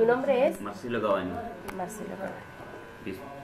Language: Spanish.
¿Tu nombre es? Marcelo Cabaño. Marcelo Cabaño. Listo.